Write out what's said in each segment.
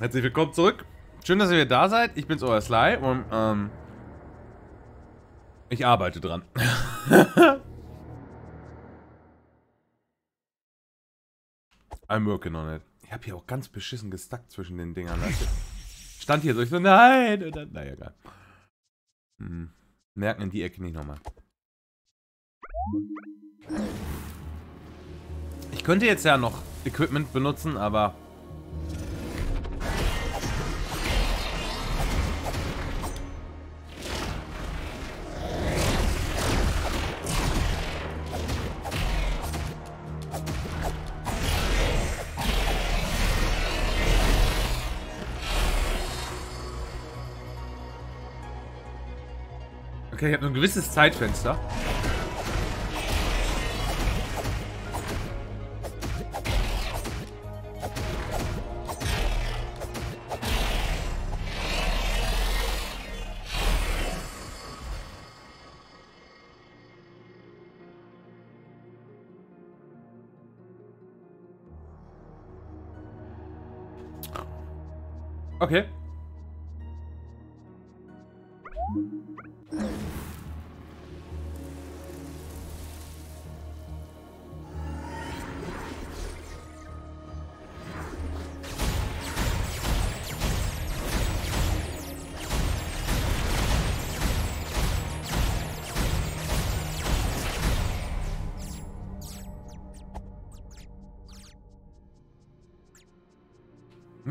Herzlich willkommen zurück. Schön, dass ihr wieder da seid. Ich bin's, euer Sly und ähm, ich arbeite dran. I'm working on it. Ich habe hier auch ganz beschissen gestackt zwischen den Dingern. Du? Stand hier so, ich so, nein. Und dann, naja, egal. Hm. Merken in die Ecke nicht nochmal. Ich könnte jetzt ja noch Equipment benutzen, aber Okay, ich habe ein gewisses Zeitfenster. Okay.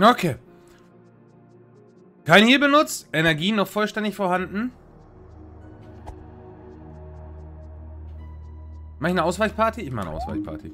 Okay. Kein Heal benutzt. Energie noch vollständig vorhanden. Mach ich eine Ausweichparty? Ich mache eine Ausweichparty.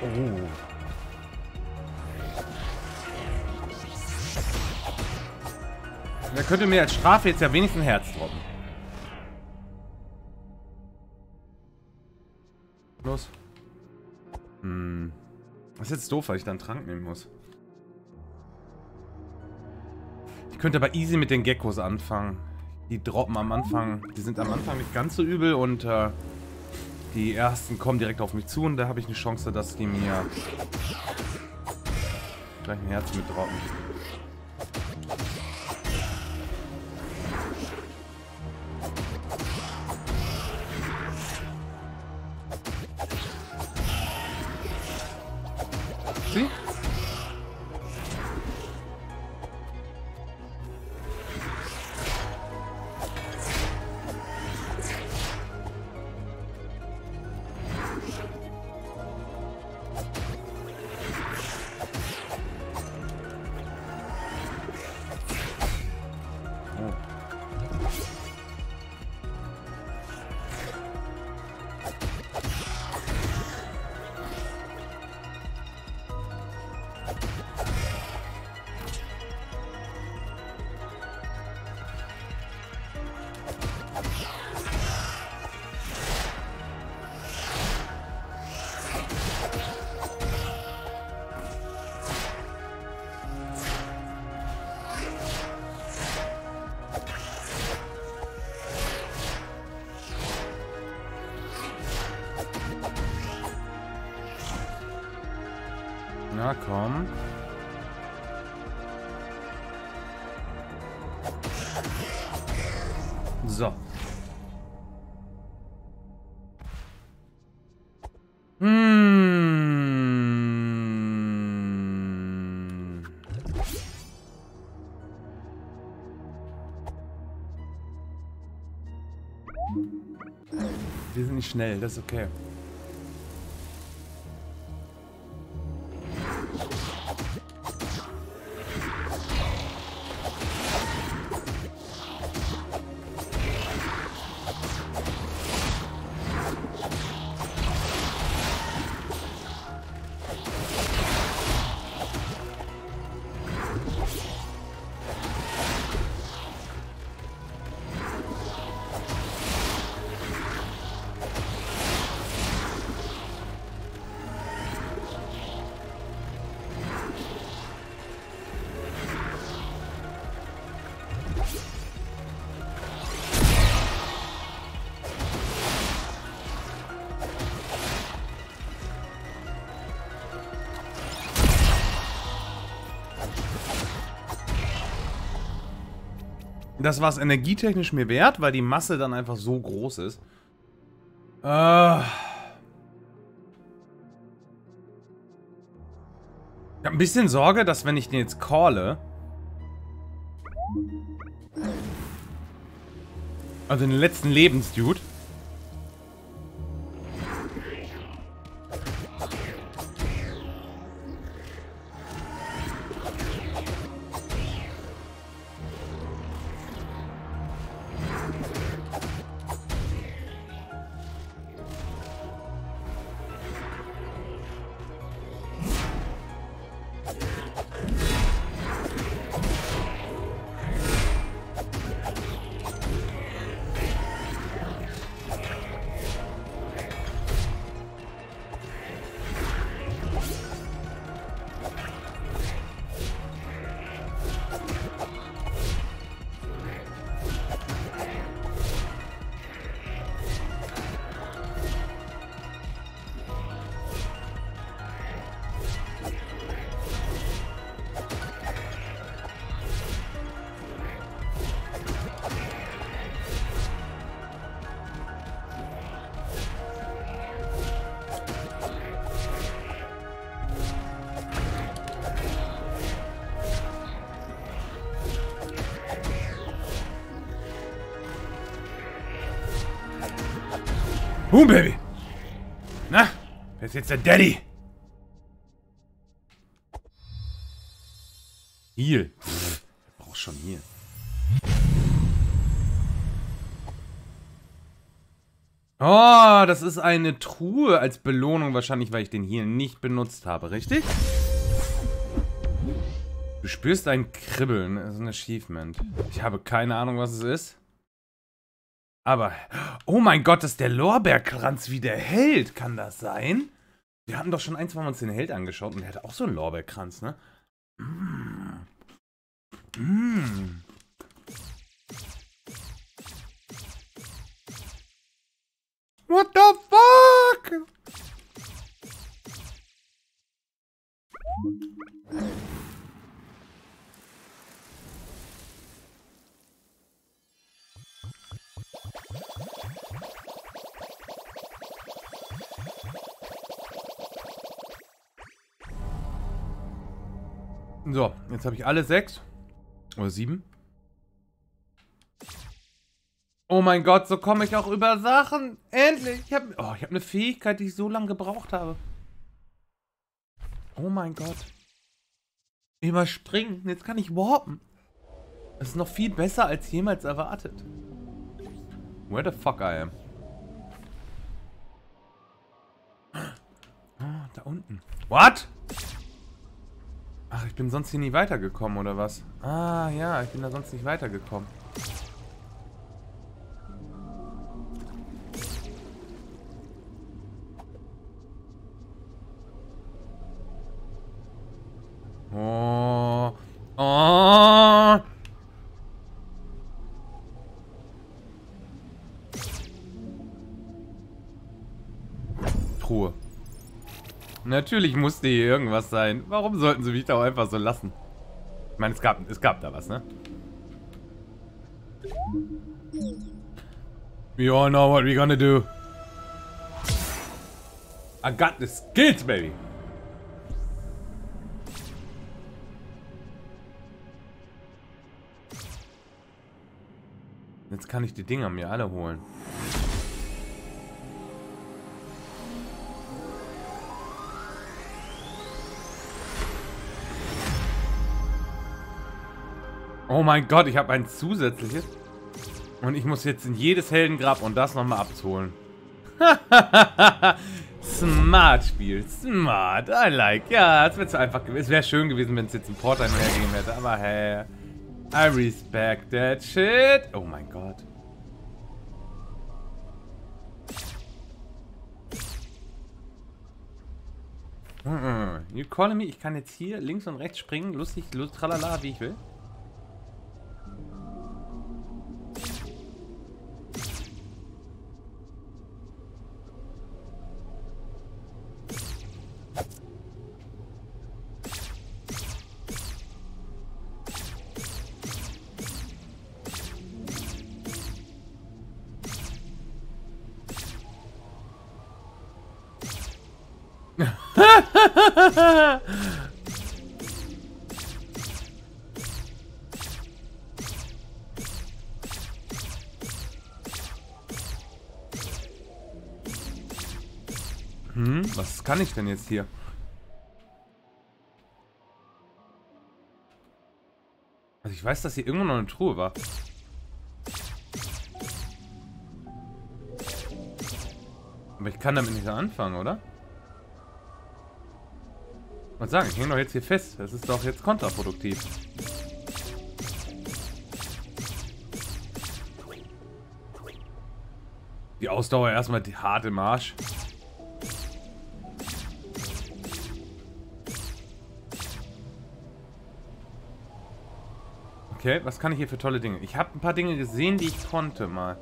Oh. Wer könnte mir als Strafe jetzt ja wenigstens ein Herz droppen? Los. Hm. Das ist jetzt doof, weil ich dann Trank nehmen muss. Ich könnte aber easy mit den Geckos anfangen. Die droppen am Anfang. Die sind am Anfang nicht ganz so übel und äh, die ersten kommen direkt auf mich zu und da habe ich eine Chance, dass die mir gleich ein Herz mit droppen. Na komm. So. Hm. Wir sind nicht schnell, das ist okay. Das war es energietechnisch mir wert, weil die Masse dann einfach so groß ist. Äh... Ich habe ein bisschen Sorge, dass wenn ich den jetzt calle... Also den letzten Lebensdude... Boom, Baby. Na, wer ist jetzt der Daddy? Heal. Pff, brauch schon Heal. Oh, das ist eine Truhe als Belohnung, wahrscheinlich, weil ich den Heal nicht benutzt habe, richtig? Du spürst ein Kribbeln, das ist ein Achievement. Ich habe keine Ahnung, was es ist. Aber, oh mein Gott, dass der Lorbeerkranz wieder hält. Kann das sein? Wir hatten doch schon ein, zwei Mal uns den Held angeschaut und der hatte auch so einen Lorbeerkranz, ne? Mmh. Mmh. What the fuck? So, jetzt habe ich alle sechs. Oder sieben. Oh mein Gott, so komme ich auch über Sachen. Endlich. Ich habe oh, hab eine Fähigkeit, die ich so lange gebraucht habe. Oh mein Gott. Überspringen. Jetzt kann ich warpen. Das ist noch viel besser als jemals erwartet. Where the fuck I am? Oh, da unten. What? Ach, ich bin sonst hier nie weitergekommen, oder was? Ah, ja, ich bin da sonst nicht weitergekommen. Natürlich musste hier irgendwas sein. Warum sollten sie mich da auch einfach so lassen? Ich meine, es gab, es gab da was, ne? We all know what we're gonna do. I got the skills, baby. Jetzt kann ich die Dinger mir alle holen. Oh mein Gott, ich habe ein zusätzliches. Und ich muss jetzt in jedes Heldengrab und das nochmal abholen. Smart Spiel. Smart. I like. Ja, es wäre einfach gewesen. Es wäre schön gewesen, wenn es jetzt ein Porter hergegeben hätte. Aber hey. I respect that shit. Oh mein Gott. You calling me? Ich kann jetzt hier links und rechts springen. Lustig, lustig, tralala, wie ich will. Hm, was kann ich denn jetzt hier? Also ich weiß, dass hier irgendwo noch eine Truhe war. Aber ich kann damit nicht anfangen, oder? Was sagen, ich hänge doch jetzt hier fest. Das ist doch jetzt kontraproduktiv. Die Ausdauer erstmal die hart im Arsch. Okay, was kann ich hier für tolle Dinge? Ich habe ein paar Dinge gesehen, die ich konnte mal.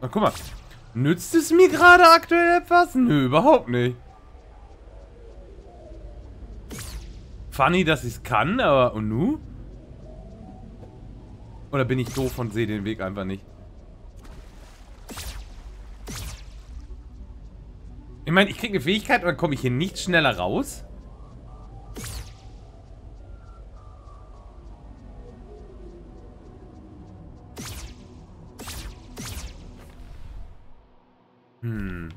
Na, guck mal. Nützt es mir gerade aktuell etwas? Nö, überhaupt nicht. Funny, dass ich es kann, aber und nu? Oder bin ich doof und sehe den Weg einfach nicht? Ich meine, ich kriege eine Fähigkeit und dann komme ich hier nicht schneller raus? Hm.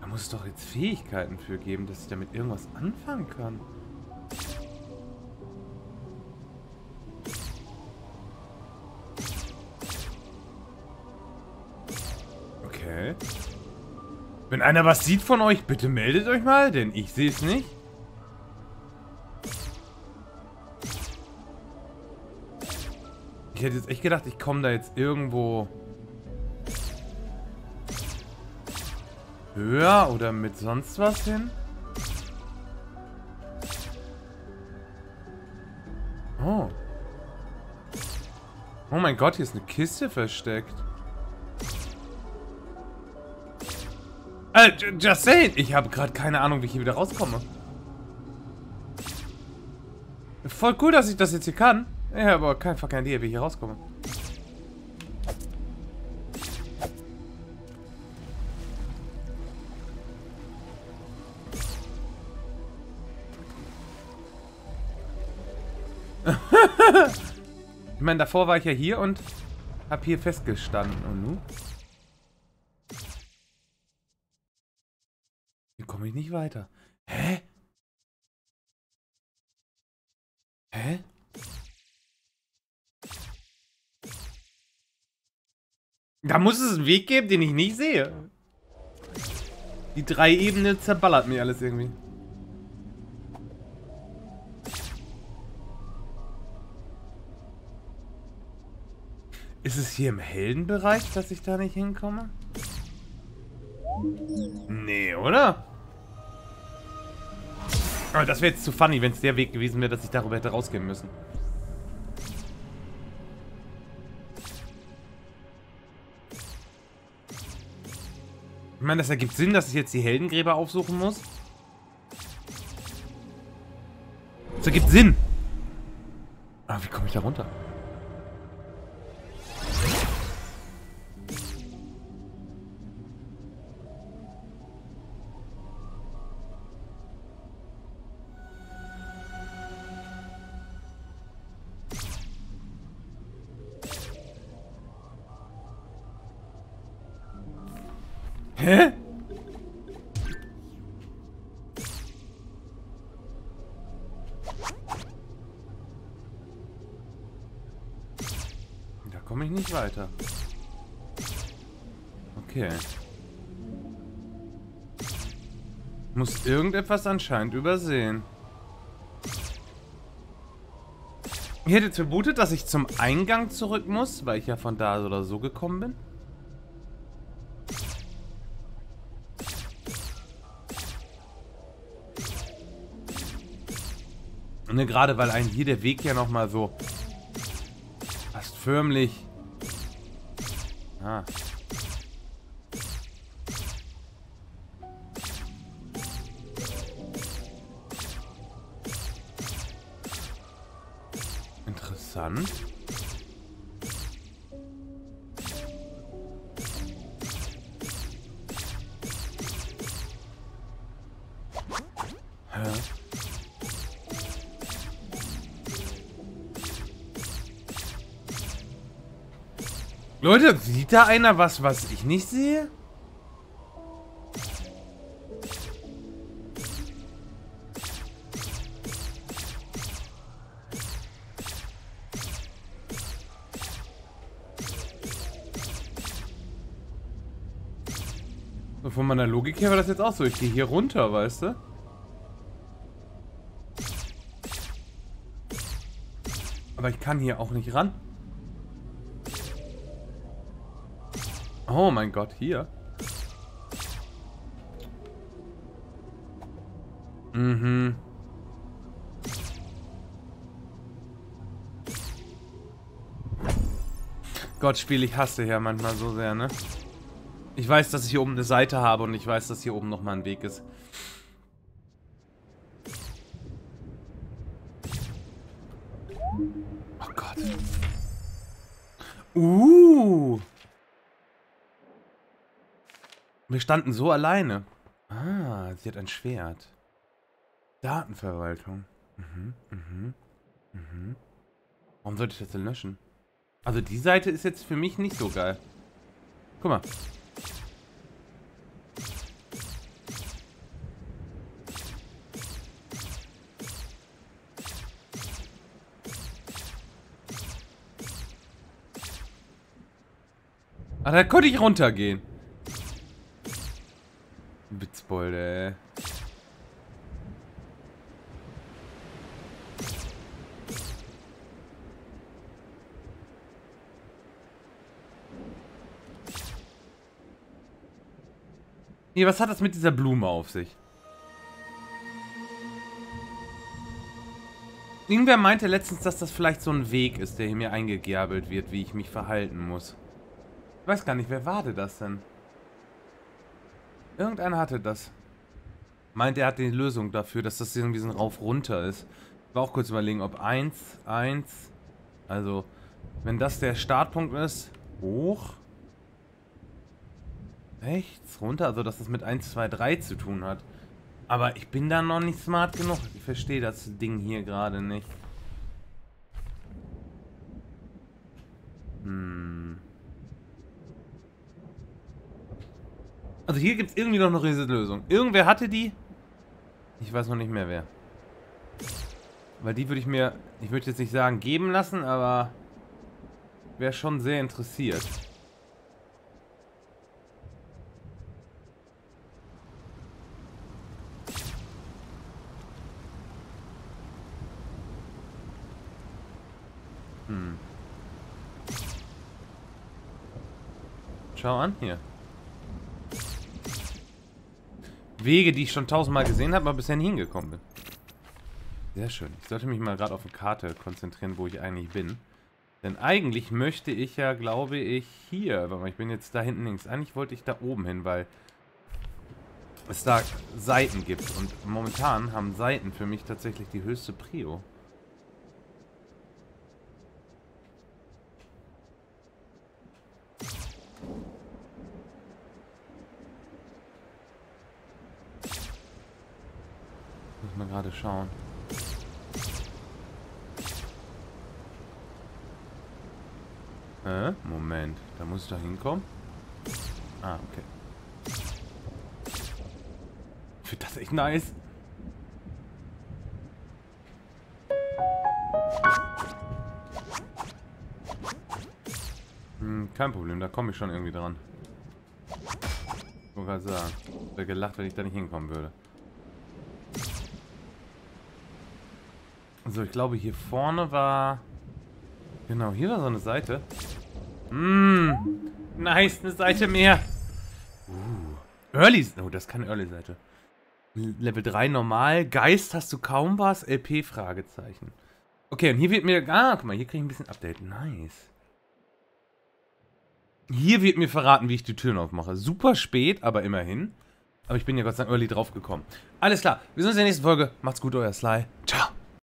Da muss es doch jetzt Fähigkeiten für geben, dass ich damit irgendwas anfangen kann. Okay. Wenn einer was sieht von euch, bitte meldet euch mal, denn ich sehe es nicht. Ich hätte jetzt echt gedacht, ich komme da jetzt irgendwo höher oder mit sonst was hin. Oh. Oh mein Gott, hier ist eine Kiste versteckt. Äh, just saying. Ich habe gerade keine Ahnung, wie ich hier wieder rauskomme. Voll cool, dass ich das jetzt hier kann. Habe aber keine fucking Idee, wie ich hier rauskomme. ich meine, davor war ich ja hier und habe hier festgestanden. Und nun? Hier komme ich nicht weiter. Hä? Hä? Da muss es einen Weg geben, den ich nicht sehe. Die drei Ebene zerballert mir alles irgendwie. Ist es hier im Heldenbereich, dass ich da nicht hinkomme? Nee, oder? Aber das wäre jetzt zu funny, wenn es der Weg gewesen wäre, dass ich darüber hätte rausgehen müssen. Ich meine, das ergibt Sinn, dass ich jetzt die Heldengräber aufsuchen muss. Das ergibt Sinn. Aber wie komme ich da runter? Komme ich nicht weiter. Okay. Muss irgendetwas anscheinend übersehen. Ich hätte vermutet, dass ich zum Eingang zurück muss, weil ich ja von da oder so gekommen bin. Ne, gerade weil ein hier der Weg ja nochmal so förmlich... Ah. Interessant. Sieht da einer was, was ich nicht sehe? Von meiner Logik her war das jetzt auch so. Ich gehe hier runter, weißt du? Aber ich kann hier auch nicht ran. Oh mein Gott, hier. Mhm. Gott, Spiel, ich hasse hier manchmal so sehr, ne? Ich weiß, dass ich hier oben eine Seite habe und ich weiß, dass hier oben nochmal ein Weg ist. Oh Gott. Uh. Wir standen so alleine. Ah, sie hat ein Schwert. Datenverwaltung. Mhm, mhm, mhm. Warum sollte ich das denn löschen? Also die Seite ist jetzt für mich nicht so geil. Guck mal. Ah, da konnte ich runtergehen. Witzbolde, ey. Nee, was hat das mit dieser Blume auf sich? Irgendwer meinte letztens, dass das vielleicht so ein Weg ist, der hier mir eingegerbelt wird, wie ich mich verhalten muss. Ich weiß gar nicht, wer war das denn? Irgendeiner hatte das. Meint, er hat die Lösung dafür, dass das irgendwie so ein Rauf-Runter ist. Ich war auch kurz überlegen, ob 1, 1, also wenn das der Startpunkt ist, hoch, rechts, runter, also dass das mit 1, 2, 3 zu tun hat. Aber ich bin da noch nicht smart genug. Ich verstehe das Ding hier gerade nicht. Also hier gibt es irgendwie noch eine Lösung. Irgendwer hatte die. Ich weiß noch nicht mehr wer. Weil die würde ich mir, ich würde jetzt nicht sagen geben lassen, aber wäre schon sehr interessiert. Hm. Schau an hier. Wege, die ich schon tausendmal gesehen habe, aber bisher nie hingekommen bin. Sehr schön. Ich sollte mich mal gerade auf eine Karte konzentrieren, wo ich eigentlich bin. Denn eigentlich möchte ich ja, glaube ich, hier. Warte mal, ich bin jetzt da hinten links. Eigentlich wollte ich da oben hin, weil es da Seiten gibt. Und momentan haben Seiten für mich tatsächlich die höchste Prio. Gerade schauen. Äh, Moment. Da muss ich da hinkommen. Ah, okay. Ich das echt nice. Hm, kein Problem, da komme ich schon irgendwie dran. Ich wollte gerade sagen. Wäre gelacht, wenn ich da nicht hinkommen würde. So, ich glaube hier vorne war... Genau, hier war so eine Seite. Mmm, nice, eine Seite mehr. Uh, Early... Oh, das ist keine Early-Seite. Level 3 normal. Geist hast du kaum was. LP Fragezeichen. Okay, und hier wird mir... Ah, guck mal, hier kriege ich ein bisschen Update. Nice. Hier wird mir verraten, wie ich die Türen aufmache. Super spät, aber immerhin. Aber ich bin ja Gott sei Dank early draufgekommen. Alles klar, wir sehen uns in der nächsten Folge. Macht's gut, euer Sly. Ciao.